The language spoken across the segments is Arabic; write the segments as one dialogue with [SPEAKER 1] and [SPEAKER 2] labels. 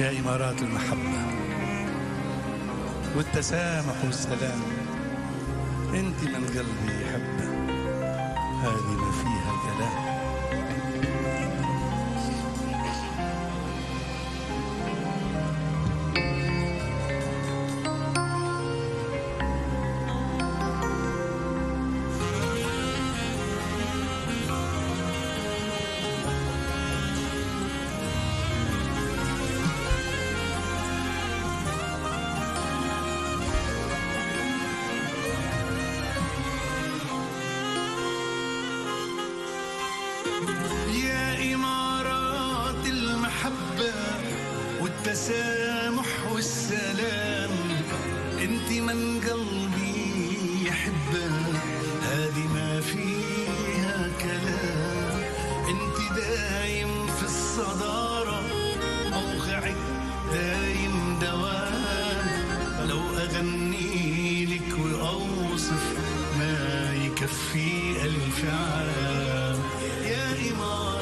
[SPEAKER 1] يا إمارات المحبة والتسامح والسلام أنت من قلبي يحبة هذه ما فيها كلام.
[SPEAKER 2] من قلبي يحبه هذه ما فيها كلام. انت دايم في الصدارة موقعك دايم دوام. لو أغني لك وأوصف ما يكفي ألف عام يا إمارات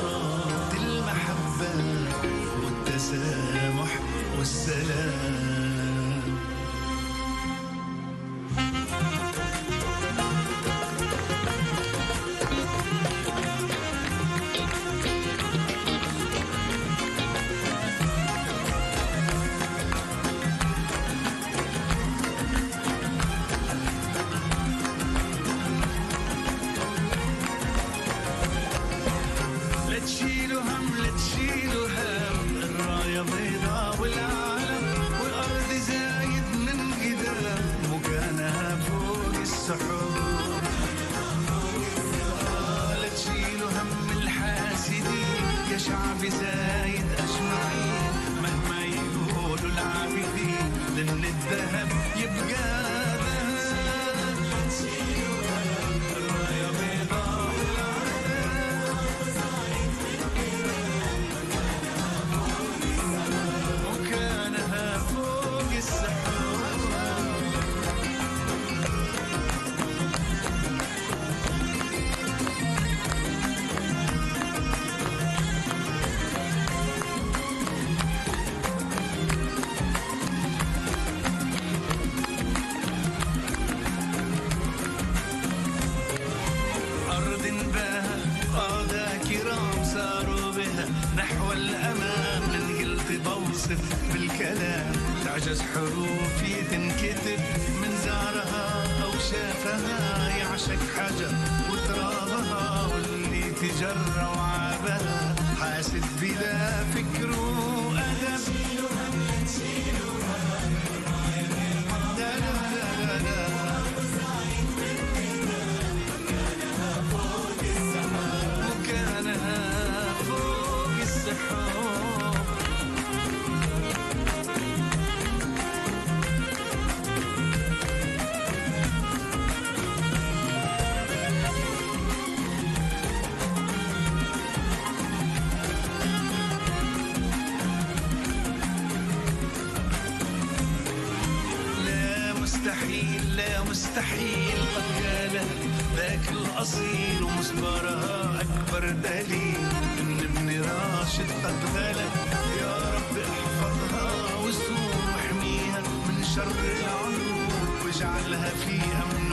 [SPEAKER 2] زايد أجمعين مهما يقولوا العابدين لأن الذهب يبقى من قلت بوصف بالكلام. تعجز حروفي تنكتب من زارها أو شافها. يعشق حجر وترابها واللي تجرى وعابها. حاسد بلا فكر مستحيل لا مستحيل قد قالها ذاك الأصيل ومسبرها أكبر دليل إن ابن راشد قد غلا يا رب احفظها وسوم واحميها من شر العيوب واجعلها في أمن